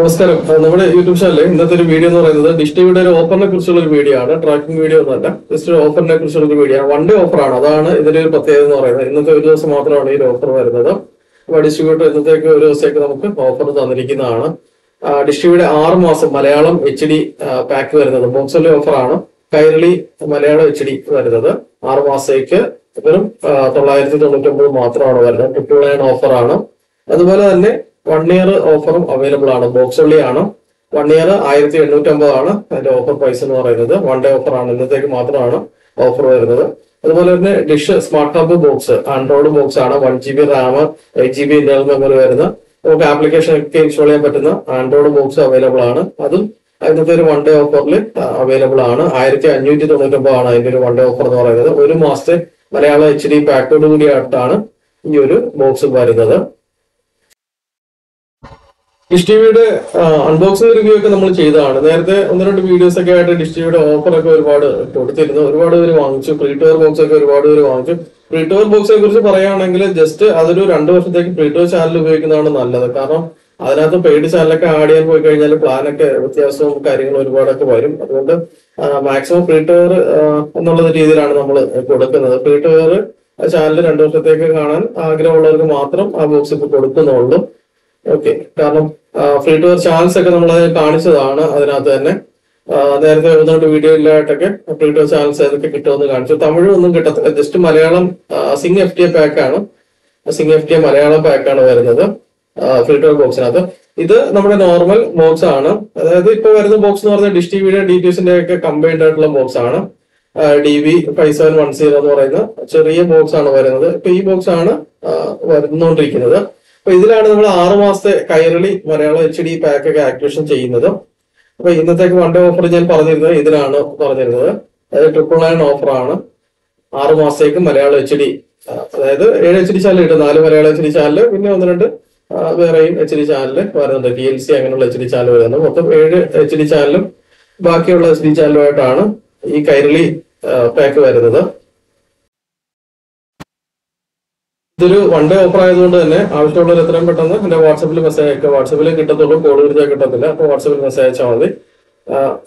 നമസ്കാരം. നമ്മുടെ യൂട്യൂബ് ചാനലിൽ ഇന്നത്തെ ഒരു വീഡിയോ എന്ന് പറയുന്നത് ഡിഷ് ടിവിയുടെ ഒരു ഓഫറിനെ കുറിച്ചുള്ള ഒരു വീഡിയോ ആണ്. ട്രാക്കിംഗ് വീഡിയോ ഒന്നല്ല ജസ്റ്റ് ഒരു ഓഫറിനെ കുറിച്ചുള്ള ഒരു വീഡിയോ ആണ്. വൺ ഡേ ഓഫറാണ് അതാണ് ഇതിന്റെ ഒരു പ്രത്യേകത എന്ന് പറയുന്നത്. ഇന്നത്തെ ഒരു ദിവസം മാത്രമാണ് ഈ ഓഫർ വരുന്നത്. ഡിസ്ട്രിബ്യൂട്ടർ ഇന്നത്തേക്ക് ഒരു ദിവസത്തേക്ക് നമുക്ക് ഓഫർ തന്നിരിക്കുന്നതാണ്. ഡിസ്ട്രിബ്യൂട്ടർ ആറ് മാസം മലയാളം എച്ച് ഡി പാക്ക് വരുന്നത്. ബോക്സിലെ ഓഫറാണ് കൈരളി മലയാളം എച്ച് ഡി വരുന്നത്. ആറ് മാസത്തേക്ക് വെറും തൊള്ളായിരത്തി തൊണ്ണൂറ്റി ഒമ്പത് മാത്രമാണ് വരുന്നത്. ട്രിപ്പിൾ നയൻ ഓഫറാണ് അതുപോലെ തന്നെ വൺ ഇയർ ഓഫറും അവൈലബിൾ ആണ്. ബോക്സ് ആണ്. വൺ ഇയർ ആയിരത്തി എണ്ണൂറ്റി അമ്പതാണ് അതിന്റെ ഓഫർ പ്രൈസ് എന്ന് പറയുന്നത്. വൺ ഡേ ഓഫർ ആണ്. ഇന്നത്തേക്ക് മാത്രമാണ് ഓഫർ വരുന്നത്. അതുപോലെ തന്നെ dish smart hub box android box ആണ്. One G B RAM eight G B internal memory വരുന്ന. നമുക്ക് ആപ്ലിക്കേഷൻ ഒക്കെ ഇൻസ്റ്റാൾ ചെയ്യാൻ പറ്റുന്ന ആൻഡ്രോയിഡ് ബോക്സ് അവൈലബിൾ ആണ്. അതും അതിനകത്ത് ഒരു വൺ ഡേ ഓഫറിൽ അവൈലബിൾ ആണ്. ആയിരത്തി അഞ്ഞൂറ്റി തൊണ്ണൂറ്റി ഒമ്പതാണ് അതിന്റെ ഒരു വൺ ഡേ ഓഫർ എന്ന് പറയുന്നത്. ഒരു മാസത്തെ മലയാളം എച്ച് ഡി പാക്കോട് കൂടിയായിട്ടാണ് ഈ ഒരു ബോക്സ് വരുന്നത്. ഡിഷ് ടിവിയുടെ അൺബോക്സിംഗ് റിവ്യൂ ഒക്കെ നമ്മൾ ചെയ്തതാണ്. നേരത്തെ ഒന്ന് രണ്ട് വീഡിയോസ് ഒക്കെ ആയിട്ട് ഡിഷ് ടിവിയുടെ ഓഫർ ഒക്കെ ഒരുപാട് കൊടുത്തിരുന്നു. ഒരുപാട് പേര് വാങ്ങിച്ചു. പ്രീ ടോർ ബോക്സ് ഒക്കെ ഒരുപാട് പേര് വാങ്ങിച്ചു. പ്രീ ടോർ ബോക്സിനെ കുറിച്ച് പറയുകയാണെങ്കിൽ ജസ്റ്റ് അതൊരു രണ്ട് വർഷത്തേക്ക് പ്രീ ടോർ ചാനൽ ഉപയോഗിക്കുന്നതാണ് നല്ലത്. കാരണം അതിനകത്ത് പെയ്ഡ് ചാനലൊക്കെ ആഡ് ചെയ്യാൻ പോയി കഴിഞ്ഞാൽ പ്ലാനൊക്കെ വ്യത്യാസവും കാര്യങ്ങളും ഒരുപാടൊക്കെ വരും. അതുകൊണ്ട് മാക്സിമം ടവർ എന്നുള്ള രീതിയിലാണ് നമ്മൾ കൊടുക്കുന്നത്. ടവർ ചാനൽ രണ്ടു വർഷത്തേക്ക് കാണാൻ ആഗ്രഹമുള്ളവർക്ക് മാത്രം ആ ബോക്സ് ഇപ്പൊ കൊടുക്കുന്നുള്ളൂ. ഓക്കെ കാരണം ഫ്രീ ടു ചാൻസ് ഒക്കെ നമ്മൾ കാണിച്ചതാണ് അതിനകത്ത് തന്നെ. നേരത്തെ ഒന്ന് വീഡിയോ വീഡിയോയിലായിട്ടൊക്കെ ഫ്രീ ടു ചാൻസ് ഏതൊക്കെ കിട്ടുമെന്ന് കാണിച്ചു. തമിഴും ഒന്നും കിട്ടത്തില്ല. ജസ്റ്റ് മലയാളം സിംഗ് എഫ് ടി എ പാക്കാണ് സിംഗ് എഫ് ടി എ മലയാളം പാക്കാണ് വരുന്നത്. ഫ്രീ ടു ബോക്സിനകത്ത് ഇത് നമ്മുടെ നോർമൽ ബോക്സ് ആണ്. അതായത് ഇപ്പൊ വരുന്ന ബോക്സ് എന്ന് പറഞ്ഞാൽ ഡിഷ് ടിവിയുടെ ഡി ഒക്കെ കമ്പൈൻഡ് ആയിട്ടുള്ള ബോക്സ് ആണ്. D V five seven one zero എന്ന് പറയുന്ന ചെറിയ ബോക്സ് ആണ് വരുന്നത്. ഇപ്പൊ ഈ ബോക്സ് ആണ് വരുന്നോണ്ടിരിക്കുന്നത്. അപ്പൊ ഇതിലാണ് നമ്മൾ ആറു മാസത്തെ Kairali Malayalam H D pack ഒക്കെ ആക്ടിവേഷൻ ചെയ്യുന്നത്. അപ്പൊ ഇന്നത്തേക്ക് വൺ ഡേ ഓഫർ ഞാൻ പറഞ്ഞിരുന്നത് ഇതിലാണ് പറഞ്ഞിരുന്നത്. അതായത് ട്രിപ്പിൾ നയൻ ഓഫറാണ് ആറു മാസത്തേക്ക് മലയാളം എച്ച് ഡി അതായത് ഏഴ് എച്ച് ഡി ചാനൽ കിട്ടും. നാല് മലയാളം എച്ച് ഡി ചാനൽ പിന്നെ ഒന്ന് രണ്ട് വേറെയും എച്ച് ഡി ചാനൽ വരുന്നുണ്ട്. ടി എൽ സി അങ്ങനെയുള്ള എച്ച് ഡി ചാനൽ വരുന്നത് മൊത്തം ഏഴ് എച്ച് ഡി ചാനലും ബാക്കിയുള്ള എച്ച് ഡി ചാനലുമായിട്ടാണ് ഈ കൈരളി പാക്ക് വരുന്നത്. ഇതൊരു വൺ ഡേ ഓഫർ ആയതുകൊണ്ട് തന്നെ ആവശ്യമുള്ളവർ എത്രയും പെട്ടെന്ന് എന്റെ വാട്സപ്പിൽ മെസ്സേജ് അയക്കുക. വാട്സപ്പിൽ കിട്ടത്തുള്ളൂ കോൾ വിളിച്ചാൽ കിട്ടത്തില്ല. അപ്പൊ വാട്സപ്പിൽ മെസ്സേജ് അയച്ചാൽ മതി.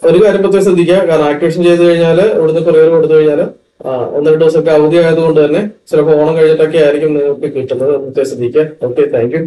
ഒരു കാര്യം പ്രത്യേകം ശ്രദ്ധിക്കുക. കാരണം ആക്ടിവേഷൻ ചെയ്ത് കഴിഞ്ഞാൽ ഇവിടുന്ന് കൊറിയർ കൊടുത്തു കഴിഞ്ഞാൽ ഒന്ന് രണ്ട് ദിവസമൊക്കെ അവധി ആയതുകൊണ്ട് തന്നെ ചിലപ്പോൾ ഓണം കഴിഞ്ഞിട്ടൊക്കെ ആയിരിക്കും നിങ്ങൾക്ക് കിട്ടുന്നത് പ്രത്യേകം ശ്രദ്ധിക്കുക. Okay thank